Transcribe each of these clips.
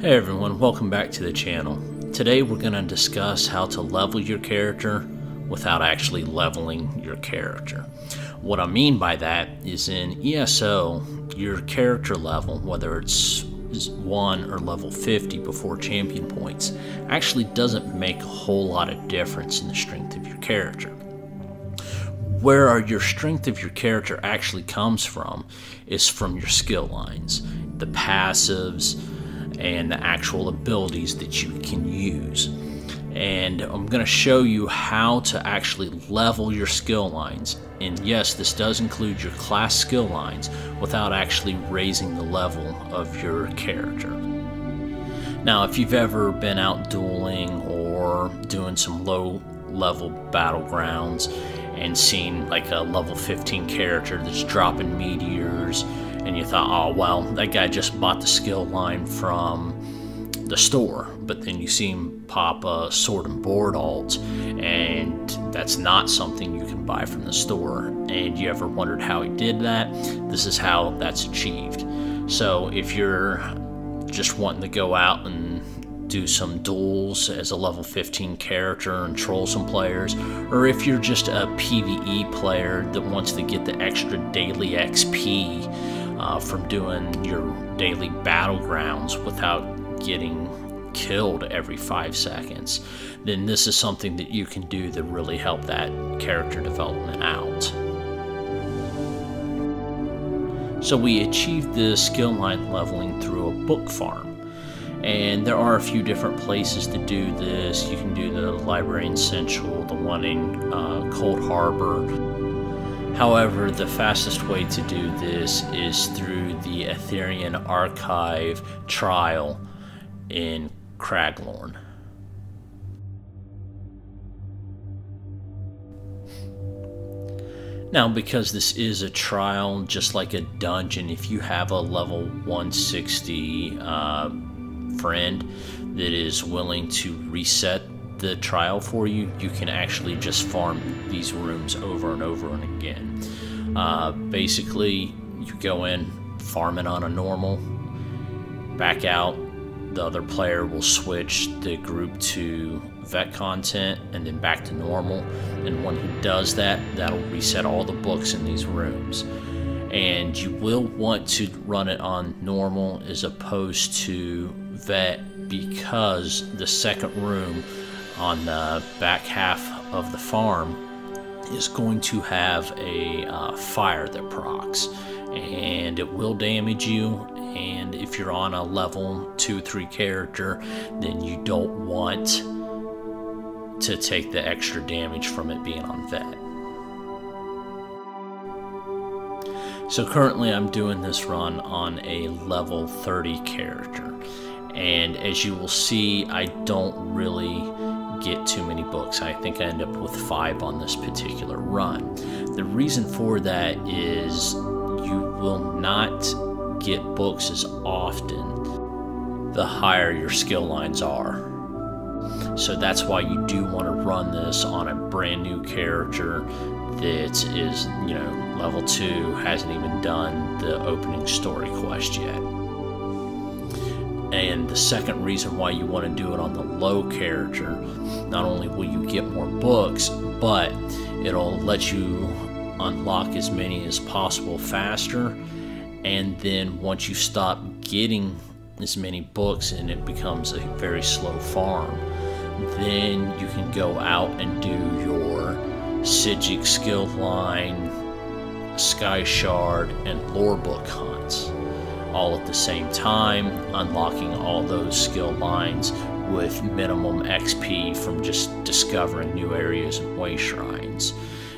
Hey everyone, welcome back to the channel. Today we're going to discuss how to level your character without actually leveling your character. What I mean by that is in ESO, your character level, whether it's 1 or level 50 before champion points, actually doesn't make a whole lot of difference in the strength of your character. Where your strength of your character actually comes from is from your skill lines, the passives, and the actual abilities that you can use. And I'm going to show you how to actually level your skill lines. And yes, this does include your class skill lines without actually raising the level of your character. Now, if you've ever been out dueling or doing some low level battlegrounds and seen like a level 15 character that's dropping meteors and you thought, oh, well, that guy just bought the skill line from the store, but then you see him pop a sword and board alt, and that's not something you can buy from the store. And you ever wondered how he did that? This is how that's achieved. So if you're just wanting to go out and do some duels as a level 15 character and troll some players, or if you're just a PvE player that wants to get the extra daily XP uh, from doing your daily battlegrounds without getting killed every five seconds, then this is something that you can do to really help that character development out. So we achieved the skill line leveling through a book farm. And there are a few different places to do this. You can do the Librarian Central, the one in uh, Coldharbour, However, the fastest way to do this is through the Aetherian Archive trial in Craglorn. Now, because this is a trial, just like a dungeon, if you have a level 160 uh, friend that is willing to reset the trial for you, you can actually just farm these rooms over and over and again. Uh, basically, you go in, farm it on a normal, back out. The other player will switch the group to vet content and then back to normal. And when he does that, that'll reset all the books in these rooms. And you will want to run it on normal as opposed to vet because the second room on the back half of the farm is going to have a uh, fire that procs and it will damage you and if you're on a level 2 3 character then you don't want to take the extra damage from it being on vet. So currently I'm doing this run on a level 30 character and as you will see I don't really get too many books. I think I end up with five on this particular run. The reason for that is you will not get books as often the higher your skill lines are. So that's why you do want to run this on a brand new character that is, you know, level 2, hasn't even done the opening story quest yet. And the second reason why you want to do it on the low character, not only will you get more books, but it'll let you unlock as many as possible faster. And then once you stop getting as many books and it becomes a very slow farm, then you can go out and do your Psijic skill line, Sky Shard, and lore book hunts all at the same time, unlocking all those skill lines with minimum XP from just discovering new areas and way shrines.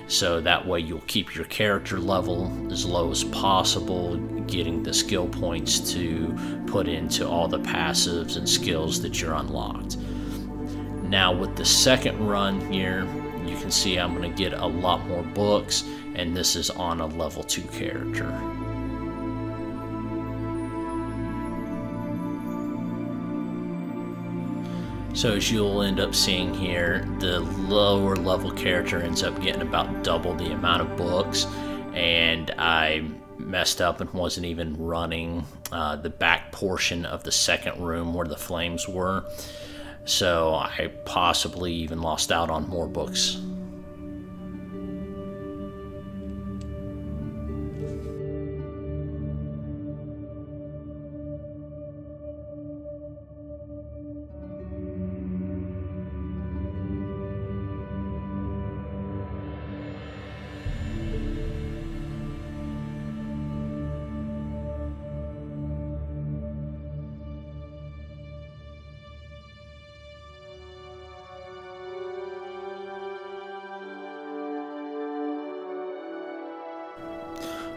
So that way you'll keep your character level as low as possible, getting the skill points to put into all the passives and skills that you're unlocked. Now with the second run here, you can see I'm going to get a lot more books, and this is on a level 2 character. So as you'll end up seeing here, the lower level character ends up getting about double the amount of books, and I messed up and wasn't even running uh, the back portion of the second room where the flames were. So I possibly even lost out on more books.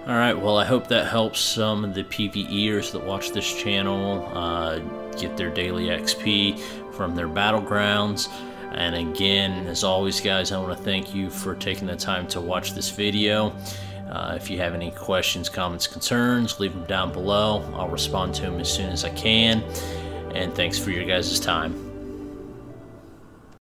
All right, well, I hope that helps some of the PvEers that watch this channel uh, get their daily XP from their battlegrounds. And again, as always, guys, I want to thank you for taking the time to watch this video. Uh, if you have any questions, comments, concerns, leave them down below. I'll respond to them as soon as I can. And thanks for your guys' time.